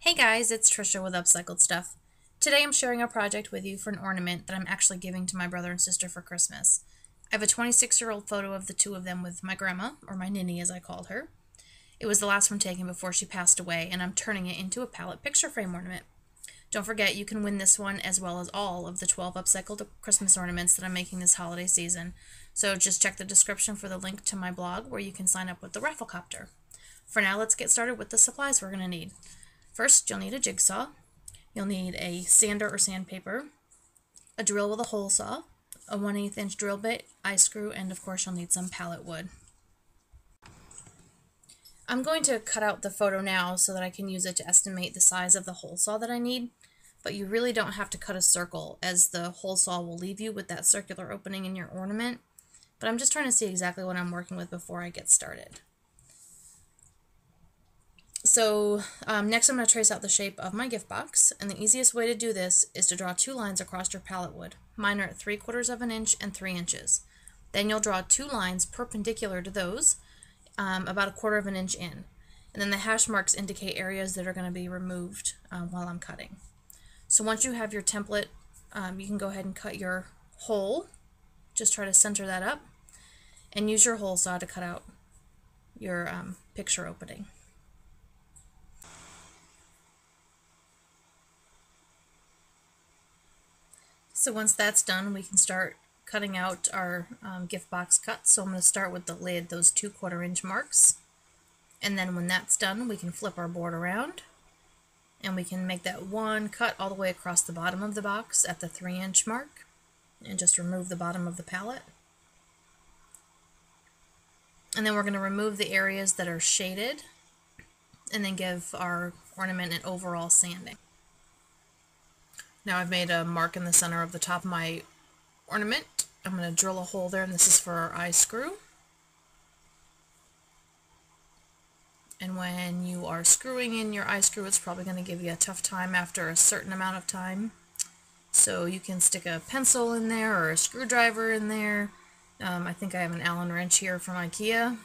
Hey guys, it's Trisha with Upcycled Stuff. Today I'm sharing a project with you for an ornament that I'm actually giving to my brother and sister for Christmas. I have a 26 year old photo of the two of them with my grandma, or my ninny as I called her. It was the last one taken before she passed away, and I'm turning it into a pallet picture frame ornament. Don't forget, you can win this one as well as all of the 12 upcycled Christmas ornaments that I'm making this holiday season. So just check the description for the link to my blog where you can sign up with the Rafflecopter. For now, let's get started with the supplies we're going to need. First, you'll need a jigsaw. You'll need a sander or sandpaper, a drill with a hole saw, a 1 8 inch drill bit, eye screw, and of course you'll need some pallet wood. I'm going to cut out the photo now so that I can use it to estimate the size of the hole saw that I need, but you really don't have to cut a circle as the hole saw will leave you with that circular opening in your ornament, but I'm just trying to see exactly what I'm working with before I get started. So um, next I'm going to trace out the shape of my gift box, and the easiest way to do this is to draw two lines across your pallet wood. Mine are at 3 quarters of an inch and 3 inches. Then you'll draw two lines perpendicular to those, um, about a quarter of an inch in. And then the hash marks indicate areas that are going to be removed um, while I'm cutting. So once you have your template, um, you can go ahead and cut your hole. Just try to center that up. And use your hole saw to cut out your um, picture opening. So once that's done, we can start cutting out our um, gift box cuts. So I'm going to start with the lid, those two quarter inch marks. And then when that's done, we can flip our board around and we can make that one cut all the way across the bottom of the box at the three inch mark and just remove the bottom of the pallet. And then we're going to remove the areas that are shaded and then give our ornament an overall sanding. Now I've made a mark in the center of the top of my ornament. I'm going to drill a hole there, and this is for our eye screw. And when you are screwing in your eye screw, it's probably going to give you a tough time after a certain amount of time. So you can stick a pencil in there or a screwdriver in there. Um, I think I have an Allen wrench here from Ikea.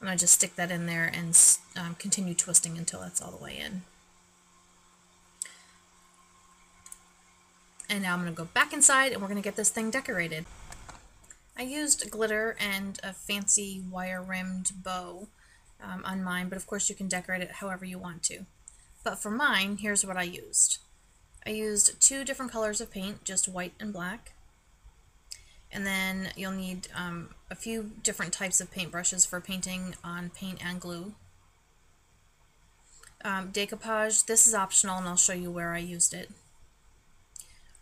And I just stick that in there and um, continue twisting until that's all the way in. And now I'm going to go back inside and we're going to get this thing decorated. I used glitter and a fancy wire-rimmed bow um, on mine, but of course you can decorate it however you want to. But for mine, here's what I used. I used two different colors of paint, just white and black. And then you'll need um, a few different types of paint brushes for painting on paint and glue. Um, decoupage, this is optional and I'll show you where I used it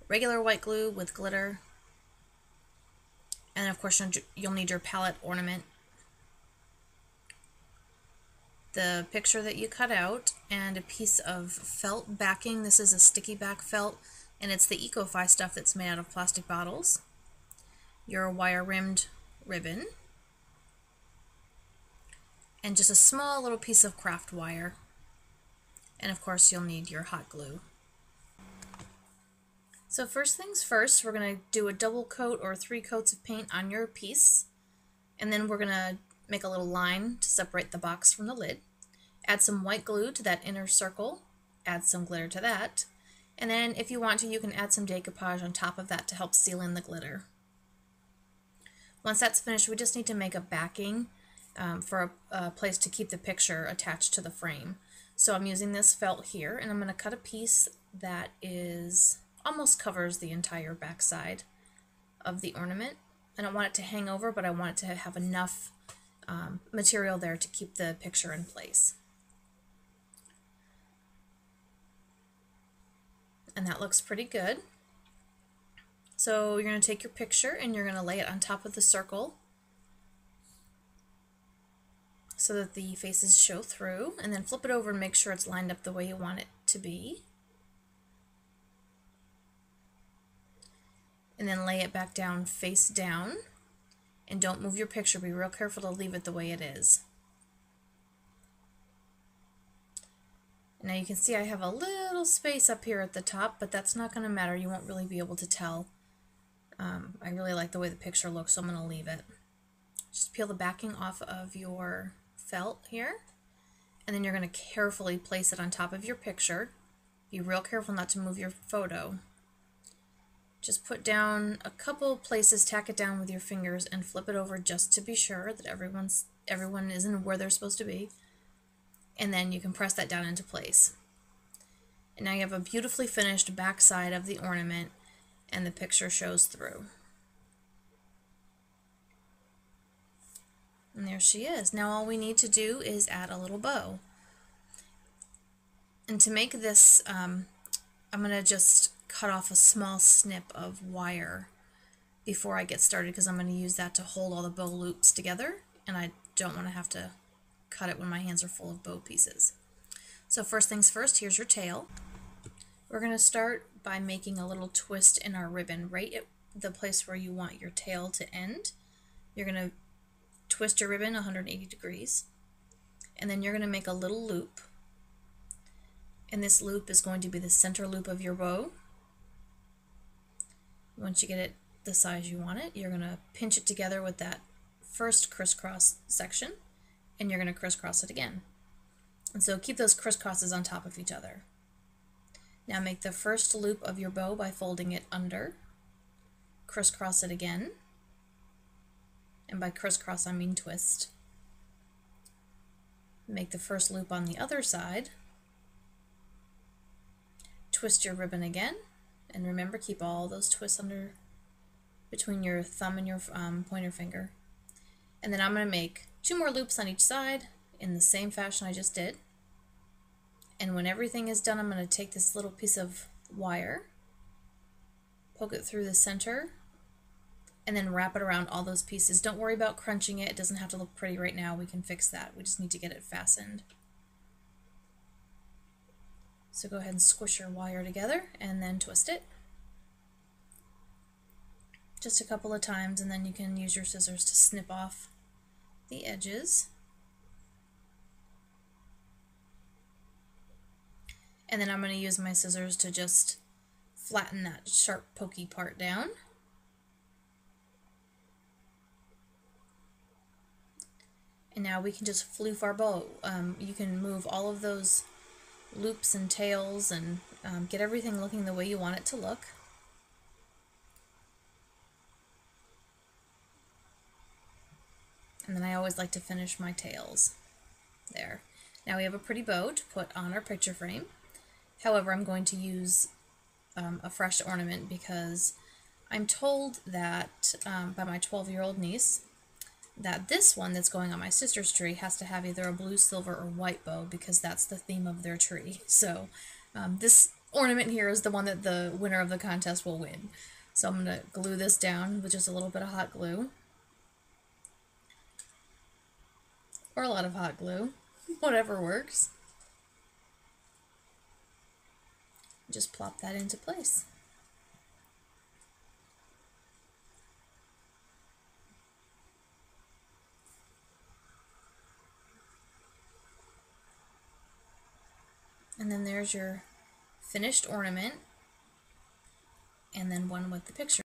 regular white glue with glitter, and of course you'll need your pallet ornament, the picture that you cut out, and a piece of felt backing. This is a sticky back felt, and it's the EcoFi stuff that's made out of plastic bottles. Your wire-rimmed ribbon, and just a small little piece of craft wire. And of course you'll need your hot glue. So first things first, we're going to do a double coat or three coats of paint on your piece. And then we're going to make a little line to separate the box from the lid. Add some white glue to that inner circle. Add some glitter to that. And then if you want to, you can add some decoupage on top of that to help seal in the glitter. Once that's finished, we just need to make a backing um, for a, a place to keep the picture attached to the frame. So I'm using this felt here, and I'm going to cut a piece that is almost covers the entire backside of the ornament. I don't want it to hang over, but I want it to have enough um, material there to keep the picture in place. And that looks pretty good. So you're going to take your picture and you're going to lay it on top of the circle so that the faces show through and then flip it over and make sure it's lined up the way you want it to be. And then lay it back down face down. And don't move your picture. Be real careful to leave it the way it is. Now you can see I have a little space up here at the top but that's not going to matter. You won't really be able to tell. Um, I really like the way the picture looks so I'm going to leave it. Just peel the backing off of your felt here. And then you're going to carefully place it on top of your picture. Be real careful not to move your photo. Just put down a couple places, tack it down with your fingers, and flip it over just to be sure that everyone's everyone isn't where they're supposed to be. And then you can press that down into place. And now you have a beautifully finished back side of the ornament and the picture shows through. And there she is. Now all we need to do is add a little bow. And to make this, um, I'm going to just cut off a small snip of wire before I get started because I'm going to use that to hold all the bow loops together and I don't want to have to cut it when my hands are full of bow pieces. So first things first, here's your tail. We're going to start by making a little twist in our ribbon right at the place where you want your tail to end. You're going to twist your ribbon 180 degrees and then you're going to make a little loop and this loop is going to be the center loop of your bow. Once you get it the size you want it, you're going to pinch it together with that first crisscross section and you're going to crisscross it again. And so keep those crisscrosses on top of each other. Now make the first loop of your bow by folding it under, crisscross it again, and by crisscross I mean twist. Make the first loop on the other side, twist your ribbon again, and remember keep all those twists under between your thumb and your um, pointer finger. And then I'm going to make two more loops on each side in the same fashion I just did. And when everything is done, I'm going to take this little piece of wire, poke it through the center, and then wrap it around all those pieces. Don't worry about crunching it. It doesn't have to look pretty right now. We can fix that. We just need to get it fastened. So go ahead and squish your wire together and then twist it. Just a couple of times and then you can use your scissors to snip off the edges. And then I'm going to use my scissors to just flatten that sharp pokey part down. And now we can just floof our bow. Um, you can move all of those loops and tails and um, get everything looking the way you want it to look. And then I always like to finish my tails. There. Now we have a pretty bow to put on our picture frame. However, I'm going to use um, a fresh ornament because I'm told that um, by my 12 year old niece that this one that's going on my sister's tree has to have either a blue, silver, or white bow because that's the theme of their tree. So um, this ornament here is the one that the winner of the contest will win. So I'm going to glue this down with just a little bit of hot glue. Or a lot of hot glue. Whatever works. just plop that into place. And then there's your finished ornament and then one with the picture.